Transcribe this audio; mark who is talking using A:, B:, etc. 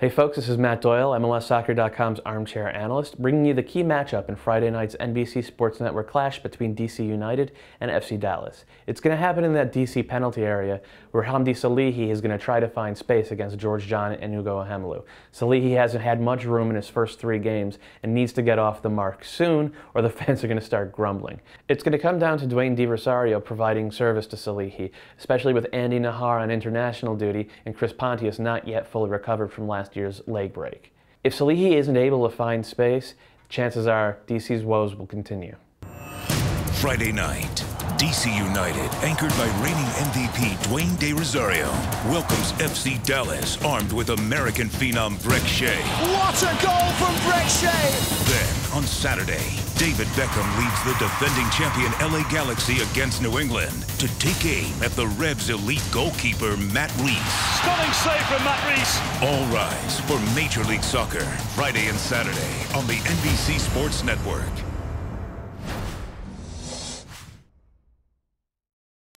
A: Hey folks, this is Matt Doyle, MLSsoccer.com's armchair analyst, bringing you the key matchup in Friday night's NBC Sports Network clash between DC United and FC Dallas. It's going to happen in that DC penalty area where Hamdi Salihi is going to try to find space against George John and Ugo Ihemelu. Salihi hasn't had much room in his first three games and needs to get off the mark soon or the fans are going to start grumbling. It's going to come down to Dwayne De Rosario providing service to Salihi, especially with Andy Najar on international duty and Chris Pontius not yet fully recovered from last last year's leg break. If Salihi isn't able to find space, chances are DC's woes will continue.
B: Friday night, DC United, anchored by reigning MVP Dwayne De Rosario, welcomes FC Dallas, armed with American phenom Brek Shea.
C: What a goal from Brek Shea!
B: Then, on Saturday, David Beckham leads the defending champion LA Galaxy against New England to take aim at the Revs' elite goalkeeper, Matt Reis.
D: Stunning save from Matt Reis.
B: All rise for Major League Soccer, Friday and Saturday on the NBC Sports Network.